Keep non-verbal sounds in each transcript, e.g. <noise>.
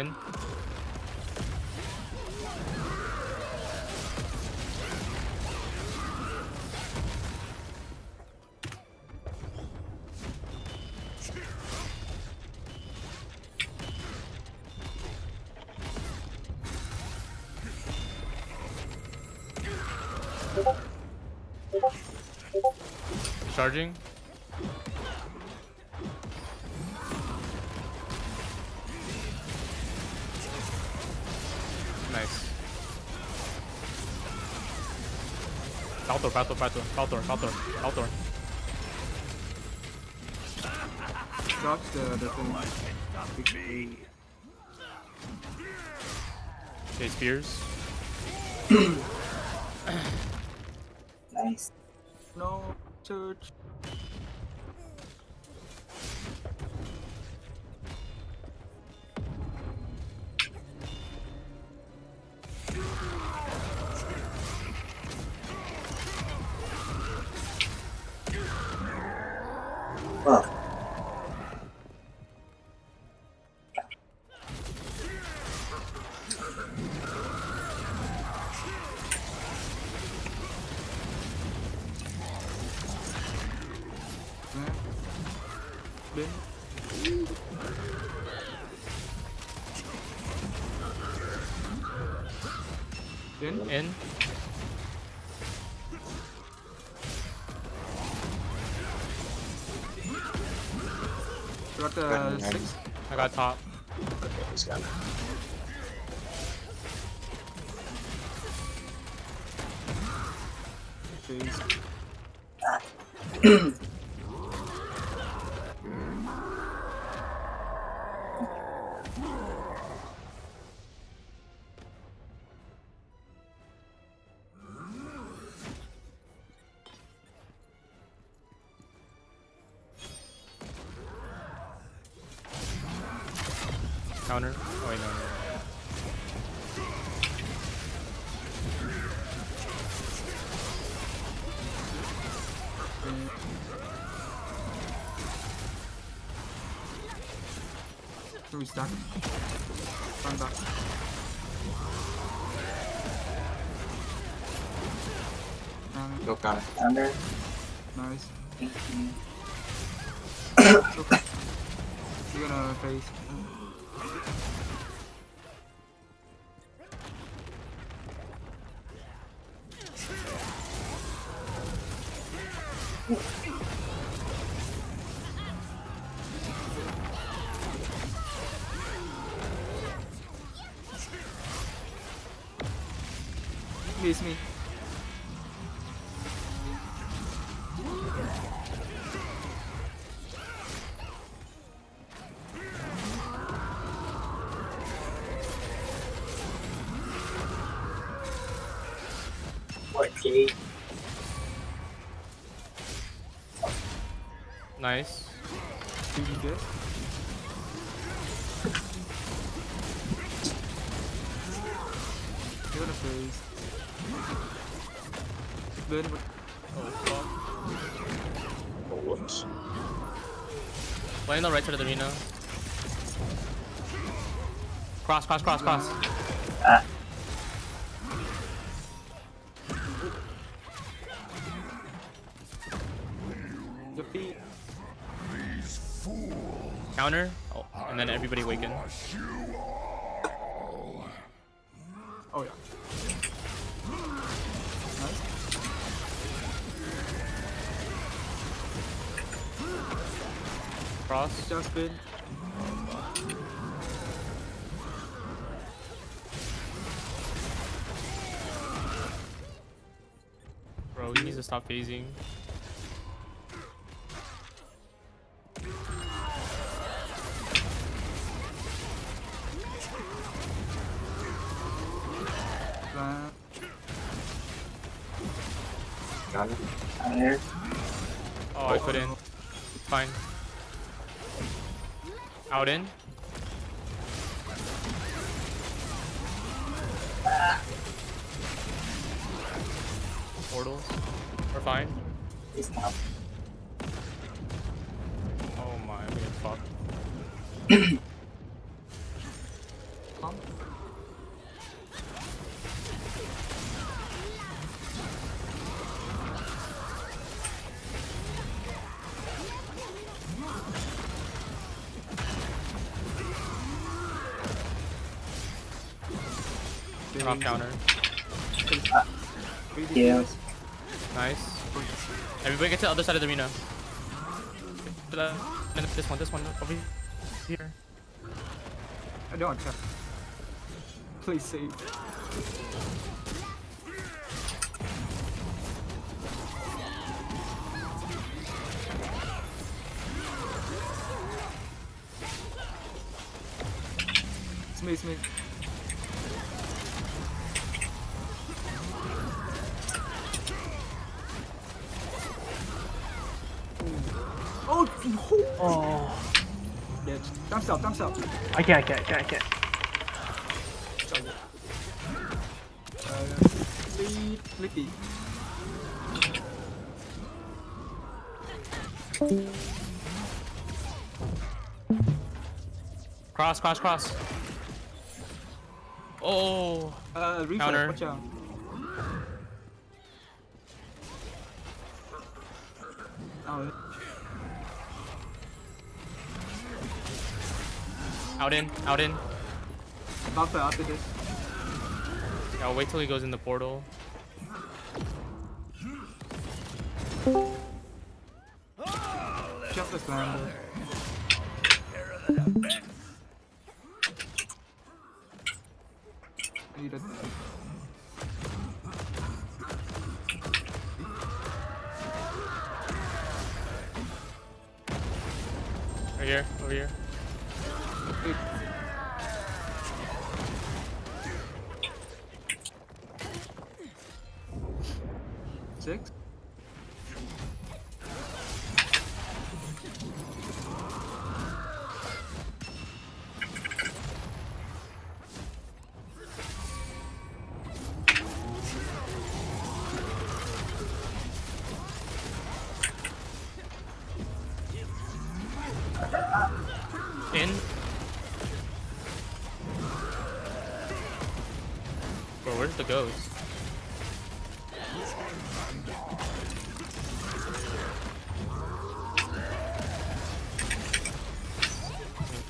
In. Charging. Nice. Baltor, Baltor, Baltor, Baltor, Baltor, Baltor. Dodge the, the thing. Okay, spears. <coughs> Nice. No, church. Man. Ben. Ben. In. Got the six. I got top. Okay, he's got it. <clears throat> Phase. Counter. Oh wait, no, no. no. Can we stack? Run back. And Go counter. Under. nice. 18. Okay. You're <coughs> gonna face. Miss me. Forty. Nice. What? Oh whoops. Playing the right side of the arena. Cross, cross, cross, cross. Ah. Counter. Oh, and then everybody awaken. Oh yeah. Nice. Cross. Just Ben. Bro, he needs to stop phasing. Under. Oh, I put in. Fine. Out in. Portals. We're fine. He's not. Oh my, fucked. <clears throat> Turn off counter. Yeah. Nice. Everybody get to the other side of the arena. To the- This one, this one, over here. I don't check. Please save. It's me, it's me. Oh, oh. Oh, Yeah, thumbs up, thumbs up. I can't, I can't, I can't, I can't. Uh, Lee, Licky. Cross, cross, cross. Oh, Uh, reflex, Counter. watch out. Out in, out in. buffer after this. Yeah, I'll wait till he goes in the portal. Slander. Need it. Right here, over here. Wait. The ghost?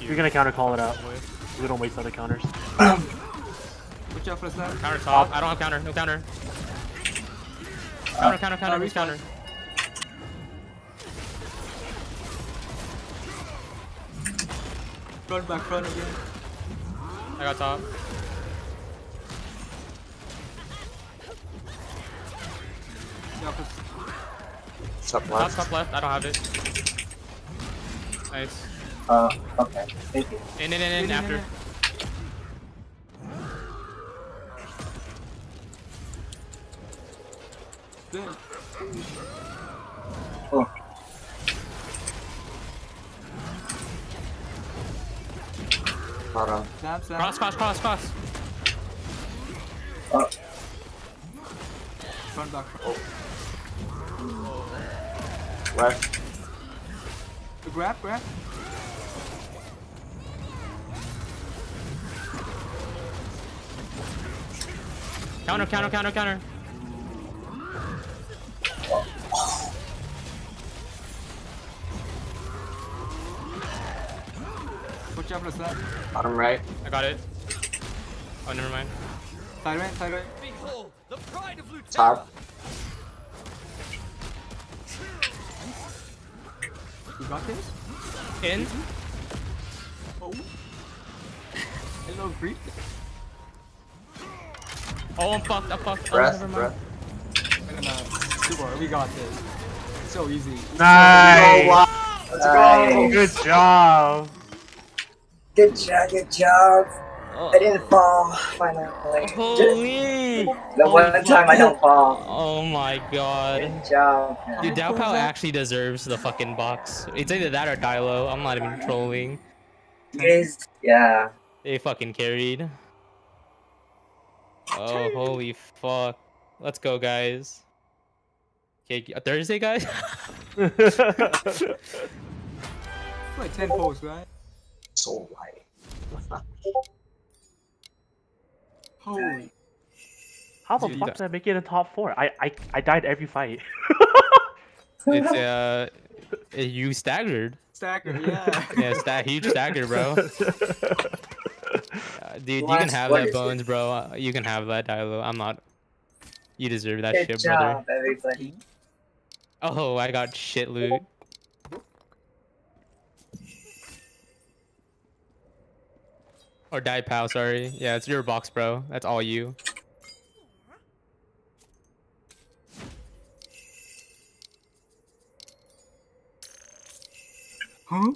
You. You're gonna counter call it out. We don't waste other counters. Watch out for the slam. Counter top. I don't have counter. No counter. Counter, counter, counter. uh, Who's counter? Front back front again. I got top. Yeah, for Top Top, left. top left. I don't have it. Nice. Uh, okay. Thank you. In, in, in, in. After. Good. Oh, Not on. Slam, slam. Cross, cross, cross, cross. oh, Front back front. Left. Grab, grab. Counter, counter, counter, counter. Watch out for the slam. Bottom right. I got it. Oh, never mind. Side right, side right. Behold, the pride of Lieutenant. Top. You got this? In. Oh. <laughs> Hello, Greek. Oh, I'm fucked. I'm fucked. Oh, Breath. never mind. Breath. And, Super, we got this. It's so easy. Nice. Let's go. Good job. Good job, good job. Oh. I didn't fall, finally. Holy! <laughs> The one time I don't fall. Oh my god. Good job. man. Dude, Dao actually deserves the fucking box. It's either that or Dilo. I'm not even trolling. It is, yeah. They fucking carried. Oh, holy fuck. Let's go, guys. Okay, Thursday, guys? <laughs> Like 10 posts, right? So light. <laughs> Holy. How the Dude, fuck did I make it in top four? I I, I died every fight. <laughs> It's uh, you staggered. Stacker, yeah. Yeah, sta huge stagger, bro. <laughs> Uh, dude, you can have one that is- bones, bro. Uh, You can have that, Dilo. I'm not. You deserve that Good shit, brother. job, everybody. Oh, I got shit loot. Or die pal, sorry. Yeah, it's your box, bro. That's all you. huh?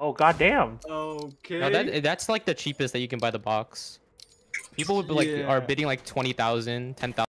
oh goddamn. Okay. No, that that's like the cheapest that you can buy the box. People would be like are bidding like 20,000, 10,000